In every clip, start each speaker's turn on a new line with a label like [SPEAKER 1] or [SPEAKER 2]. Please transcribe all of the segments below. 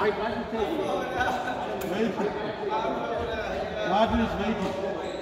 [SPEAKER 1] Martin is waiting.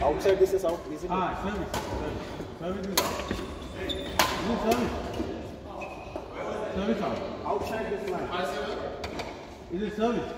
[SPEAKER 2] Outside this is out, isn't it?
[SPEAKER 1] Ah. Service. Service is out. Service? Service out.
[SPEAKER 2] Outside this line.
[SPEAKER 1] Is it service?